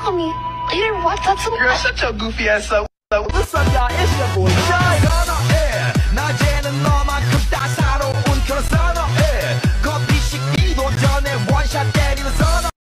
call me later. What? That's so You're such a goofy ass. What's up, y'all? It's your boy